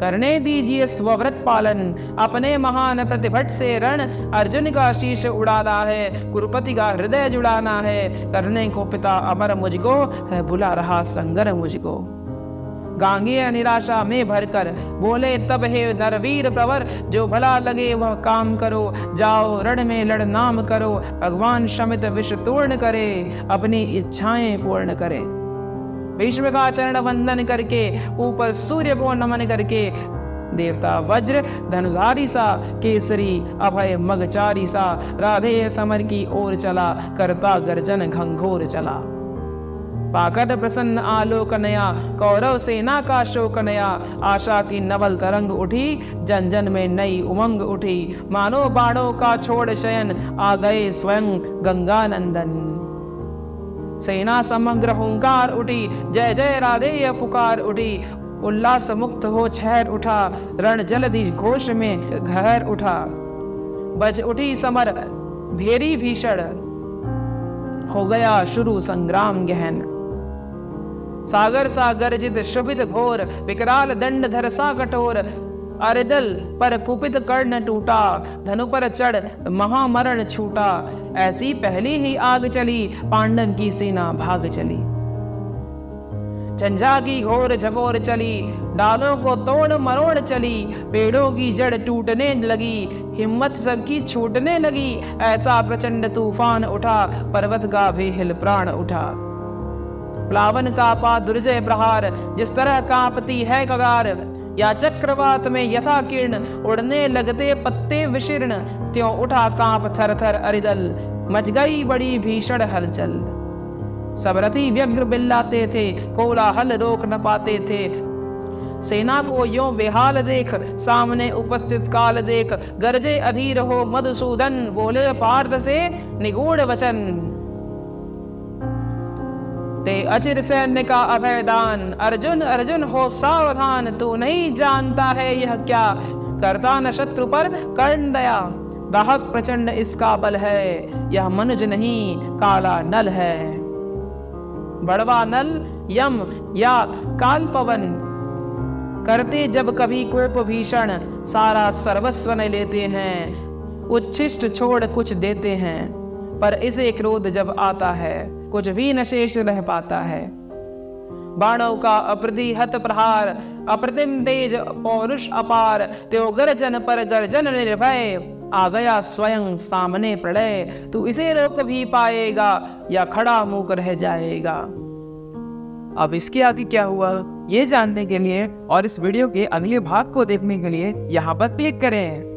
करने दीजिए स्वव्रत पालन। अपने महान प्रतिभट से रण अर्जुन का शीश उड़ाना है। कुरुपति का हृदय जुड़ाना है। करने को पिता अमर मुझको है बुला रहा संगर मुझको। गांगे निराशा में भरकर बोले, तब हे नरवीर प्रवर, जो भला लगे वह काम करो। जाओ, रण में लड़ नाम करो। भगवान शमित विष तूर्ण करे। अपनी इच्छाएँ पूर्ण करे। भीष्म का चरण वंदन करके ऊपर सूर्य को नमन करके देवता वज्र धनुधारी सा केसरी, अभय मगचारी सा राधे समर की ओर चला, करता गर्जन घंघोर चला। पाकर प्रसन्न आलोक नया, कौरव सेना का शोक नया आशा की नवल तरंग उठी जन जन में नई उमंग उठी, मानो बाणों का छोड़ शयन, आ गए स्वयं गंगा नंदन सेना समग्र हुंकार उठी। जय जय राधे पुकार उठी। उल्लास मुक्त हो छहर उठा। रण जलधि घोष में घर उठा। बज उठी समर, भेरी भीषण। हो गया शुरू संग्राम गहन। सागर सा गर्जित शुभित घोर। विकराल दंड धरसा कठोर। अरिदल पर कुपित कर्ण टूटा, धनु पर चढ़ महामरण छूटा। ऐसी पहली ही आग चली पांडव की सेना भाग चली। झंझा की घोर झकोर चली, डालों को तोड़ मरोड़ चली। पेड़ों की जड़ टूटने लगी, हिम्मत सबकी छूटने लगी। ऐसा प्रचंड तूफ़ान उठा, पर्वत का भी हिल प्राण उठा। प्लावन का पा दुर्जय प्रहार, जिस तरह कांपती है कगार या चक्रवात में यथा किरण, उड़ने लगते पत्ते विशीर्ण, त्यों उठा काँप थर थर अरिदल मच गई बड़ी भीषण हलचल। सब रथी व्यग्र बिल्लाते थे, कोलाहल रोक न पाते थे। सेना को यो बेहाल देख, सामने उपस्थित काल देख, गरजे अधीर हो मधुसूदन, बोले पार्थ से निगूढ़ वचन। ते अचिर सैन्य का अभयदान। अर्जुन अर्जुन हो सावधान, तू नहीं जानता है यह क्या? करता न शत्रु पर कर्ण दया। दाहक प्रचंड इसका बल है, यह मनुज नहीं, काला नल है। बड़वा नल, यम या काल पवन। करते जब कभी कोप भीषण, सारा सर्वस्व न लेते हैं। उच्छिष्ट छोड़ कुछ देते हैं, पर इसे क्रोध जब आता है। कुछ भी नशेष रह पाता है। बाणों का अप्रतिहत प्रहार, अप्रतिम तेज पौरुष अपार, त्यो गर्जन पर गर्जन निर्भय। आ गया स्वयं सामने प्रलय, तू इसे रोक भी पाएगा या खड़ा मुँह रह जाएगा। अब इसके आगे क्या हुआ, ये जानने के लिए और इस वीडियो के अगले भाग को देखने के लिए यहाँ पर क्लिक करें।